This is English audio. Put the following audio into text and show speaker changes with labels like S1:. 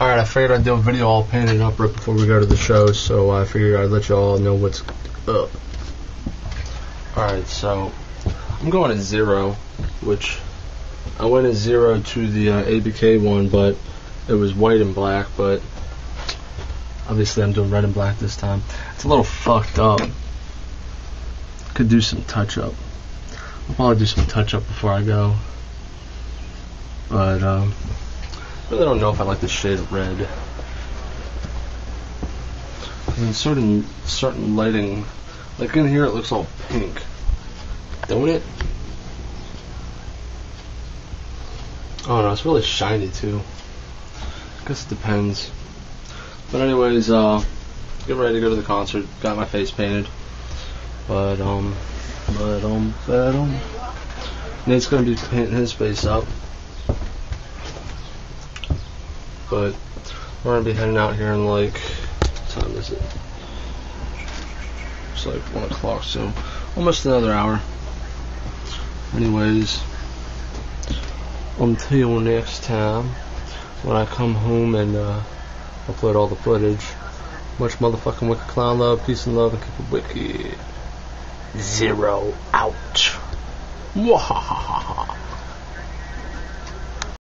S1: Alright, I figured I'd do a video all painted up right before we go to the show, so I figured I'd let you all know what's up. Alright, so I'm going at zero, which I went at zero to the uh, ABK one, but it was white and black, but obviously I'm doing red and black this time. It's a little fucked up. Could do some touch up. I'll probably do some touch up before I go. But, um, really don't know if I like the shade of red. I mean, certain certain lighting, like in here, it looks all pink, don't it? Oh no, it's really shiny too. I guess it depends. But anyways, uh, get ready to go to the concert. Got my face painted, but um, but um, but um, Nate's gonna be painting his face up. But we're gonna be heading out here in like what time is it? It's like one o'clock, so almost another hour. Anyways, until next time, when I come home and uh, upload all the footage. Much motherfucking wicked clown love, peace and love, and keep it wicked. Zero out. Wahahaha.